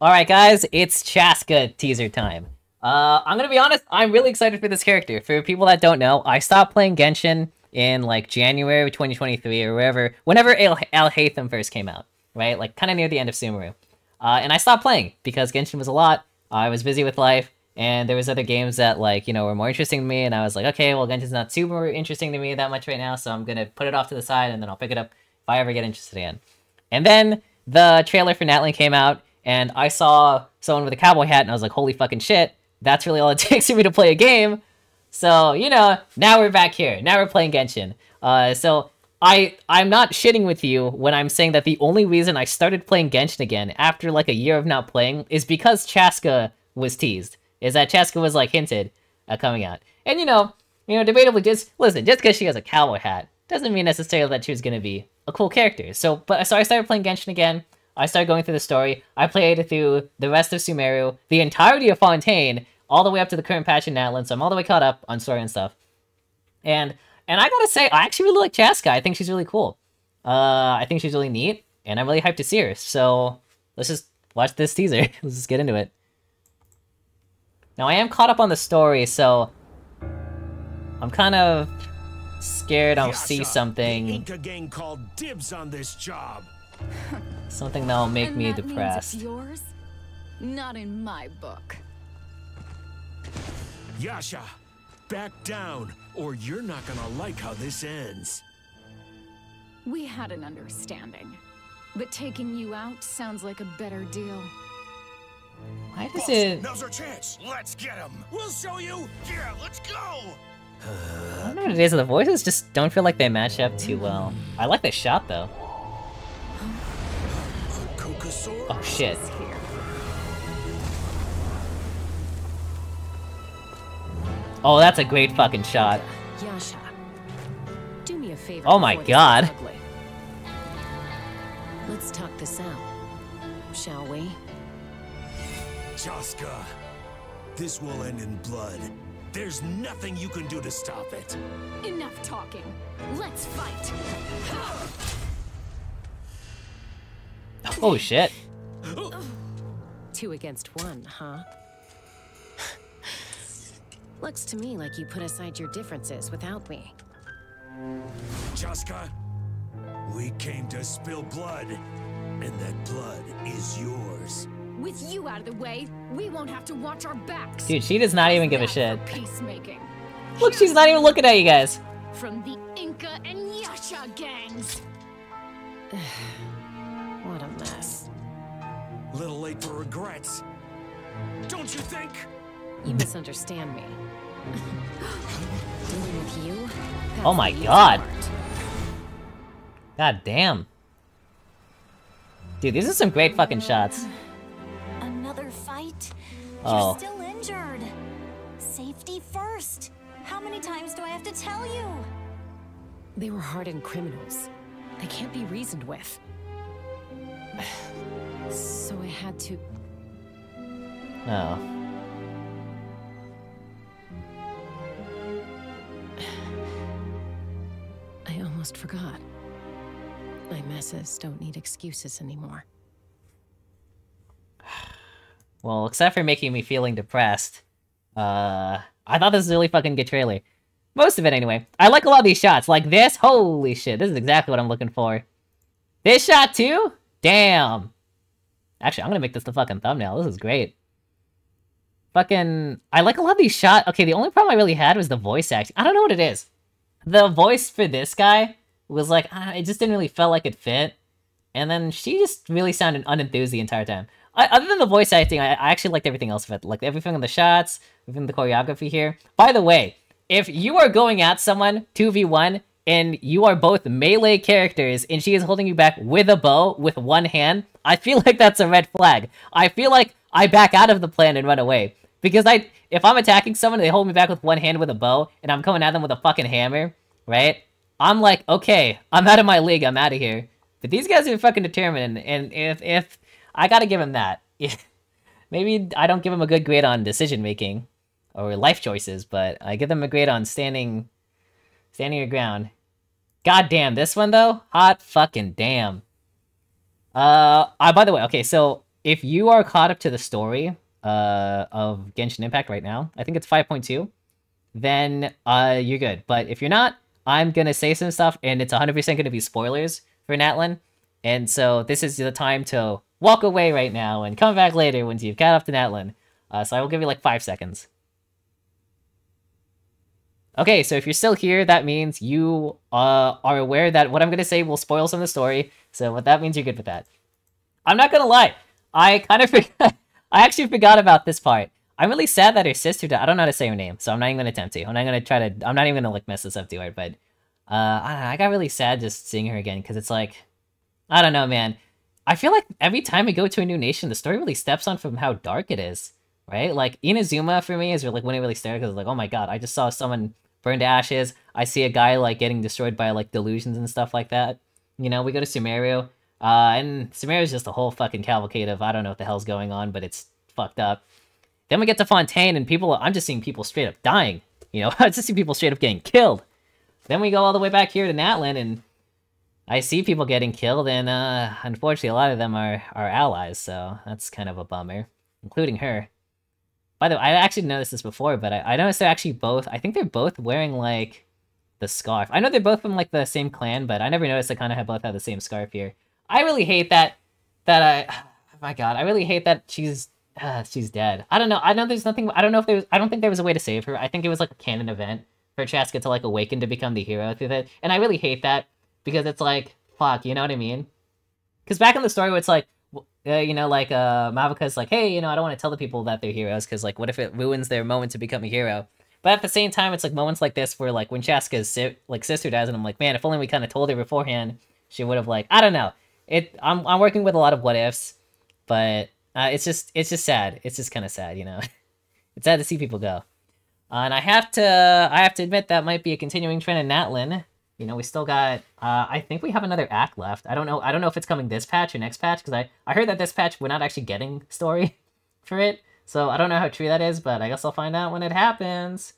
Alright guys, it's Chasca teaser time. Uh, I'm gonna be honest, I'm really excited for this character. For people that don't know, I stopped playing Genshin in like January 2023 or wherever, whenever Al, Alhaitham first came out, right? Like kind of near the end of Sumeru. Uh, and I stopped playing because Genshin was a lot. I was busy with life, and there was other games that like you know were more interesting to me. And I was like, okay, well Genshin's not super interesting to me that much right now, so I'm gonna put it off to the side, and then I'll pick it up if I ever get interested again. And then the trailer for Natlan came out, and I saw someone with a cowboy hat, and I was like, holy fucking shit, that's really all it takes for me to play a game. So, you know, now we're back here. Now we're playing Genshin. Uh, so, I, I'm not shitting with you when I'm saying that the only reason I started playing Genshin again after like a year of not playing is because Chasca was teased. Is that Chasca was like hinted at coming out. And you know, you know, debatably just, listen, just because she has a cowboy hat doesn't mean necessarily that she was going to be a cool character. So, but so I started playing Genshin again. I started going through the story. I played through the rest of Sumeru, the entirety of Fontaine, all the way up to the current patch in Natlan, so I'm all the way caught up on story and stuff. And and I gotta say, I actually really like Chasca. I think she's really cool. Uh, I think she's really neat, and I'm really hyped to see her. So let's just watch this teaser. let's just get into it. Now I am caught up on the story, so I'm kind of scared I'll see something. The Inca gang called dibs on this job. Something that'll make and me that depressed. Means it's yours? Not in my book. Yasha, back down, or you're not gonna like how this ends. We had an understanding. But taking you out sounds like a better deal. Why does Boss, it? Now's our chance. Let's get him. We'll show you. Yeah, let's go. I don't know what it is. The voices just don't feel like they match up too well. I like the shot though. Kokosaur? Oh shit. Oh, that's a great fucking shot. Yasha, do me a favor. Oh my God. gets. Let's talk this out, shall we? Chasca, this will end in blood. There's nothing you can do to stop it. Enough talking. Let's fight. Oh shit. Two against one, huh? Looks to me like you put aside your differences without me. Chasca, we came to spill blood, and that blood is yours. With you out of the way, we won't have to watch our backs. Dude, she does not even give a shit. Peacemaking. Look, she's not even looking at you guys. From the Inca and Yasha gangs. What a mess. Little late for regrets. Don't you think? You misunderstand me. Dealing with you? Oh my God. part. God damn. Dude, these are some great fucking shots. Another fight? Oh. You're still injured. Safety first. How many times do I have to tell you? They were hardened criminals. They can't be reasoned with. So I had to... Oh. I almost forgot. My messes don't need excuses anymore. Well, except for making me feeling depressed. Uh, I thought this was a really fucking good trailer. Most of it, anyway. I like a lot of these shots. Like this, holy shit, this is exactly what I'm looking for. This shot, too? Damn. Actually, I'm gonna make this the fucking thumbnail. This is great. Fucking... I like a lot of these shots. Okay, the only problem I really had was the voice acting. I don't know what it is. The voice for this guy was like, ah, it just didn't really feel like it fit. And then she just really sounded unenthused the entire time. I, other than the voice acting, I, I actually liked everything else of it. Like everything in the shots, in the choreography here. By the way, if you are going at someone 2v1 and you are both melee characters and she is holding you back with a bow with one hand, I feel like that's a red flag. I feel like I back out of the plan and run away. Because I if I'm attacking someone they hold me back with one hand with a bow and I'm coming at them with a fucking hammer, right? I'm like, okay, I'm out of my league, I'm out of here. But these guys are fucking determined, and if if I gotta give them that. Maybe I don't give them a good grade on decision making or life choices, but I give them a grade on standing standing your ground. God damn, this one though, hot fucking damn. Uh, I by the way, okay, so if you are caught up to the story uh, of Genshin Impact right now, I think it's 5.2, then uh, you're good. But if you're not, I'm gonna say some stuff, and it's 100% gonna be spoilers for Natlan. And so this is the time to walk away right now and come back later once you've caught up to Natlan. Uh, so I will give you like five seconds. Okay, so if you're still here, that means you uh, are aware that what I'm going to say will spoil some of the story. So what that means, you're good with that. I'm not going to lie. I kind of forgot. I actually forgot about this part. I'm really sad that her sister died. I don't know how to say her name, so I'm not even going to attempt to. I'm not going to try to... I'm not even going to like mess this up to her, but... Uh, I, know, I got really sad just seeing her again, because it's like... I don't know, man. I feel like every time we go to a new nation, the story really steps on from how dark it is, right? Like, Inazuma, for me, is like when it really started, because like, oh my god, I just saw someone burned ashes. I see a guy like getting destroyed by like delusions and stuff like that. You know, we go to Sumeru, uh, and Sumeru is just a whole fucking cavalcade of I don't know what the hell's going on, but it's fucked up. Then we get to Fontaine, and people, I'm just seeing people straight up dying. You know, I just see people straight up getting killed. Then we go all the way back here to Natlan, and I see people getting killed, and uh, unfortunately, a lot of them are are allies, so that's kind of a bummer, including her. By the way, I actually noticed this before, but I, I noticed they're actually both, I think they're both wearing, like, the scarf. I know they're both from, like, the same clan, but I never noticed they kind of have both have the same scarf here. I really hate that, that I, oh my god, I really hate that she's, uh, she's dead. I don't know, I know there's nothing, I don't know if there was, I don't think there was a way to save her. I think it was, like, a canon event for Chasca to, like, awaken to become the hero through that. And I really hate that, because it's like, fuck, you know what I mean? Because back in the story, it's like, uh, you know, like uh, Mavuika's like, hey, you know, I don't want to tell the people that they're heroes because, like, what if it ruins their moment to become a hero? But at the same time, it's like moments like this where, like, when Chasca's si like sister dies, and I'm like, man, if only we kind of told her beforehand, she would have like, I don't know. It, I'm, I'm working with a lot of what ifs, but uh, it's just, it's just sad. It's just kind of sad, you know. it's sad to see people go. Uh, and I have to, I have to admit that might be a continuing trend in Natlan. You know, we still got, uh, I think we have another act left. I don't know, I don't know if it's coming this patch or next patch, because I, I heard that this patch we're not actually getting story for it. So I don't know how true that is, but I guess I'll find out when it happens.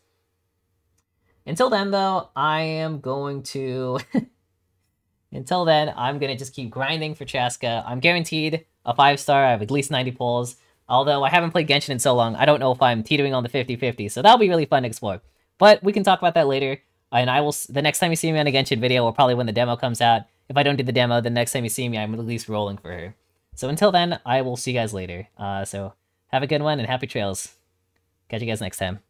Until then, though, I am going to... Until then, I'm going to just keep grinding for Chasca. I'm guaranteed a 5-star. I have at least 90 pulls. Although I haven't played Genshin in so long, I don't know if I'm teetering on the 50-50, so that'll be really fun to explore. But we can talk about that later and I will. The next time you see me on a Genshin video, or probably when the demo comes out. If I don't do the demo, the next time you see me, I'm at least rolling for her. So until then, I will see you guys later. Uh, so have a good one and happy trails. Catch you guys next time.